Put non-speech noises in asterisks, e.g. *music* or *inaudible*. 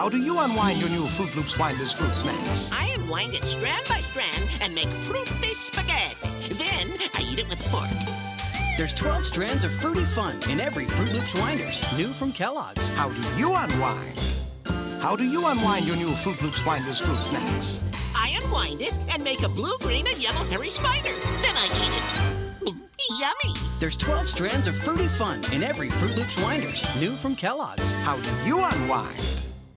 How do you unwind your new Froot Loops Winders fruit snacks? I unwind it strand by strand and make fruity spaghetti. Then I eat it with fork. There's 12 strands of fruity fun in every Froot Loops Winders, new from Kellogg's. How do you unwind? How do you unwind your new Froot Loops Winders fruit snacks? I unwind it and make a blue, green, and yellow hairy spider. Then I eat it. *laughs* Yummy! There's 12 strands of fruity fun in every Froot Loops Winders, new from Kellogg's. How do you unwind?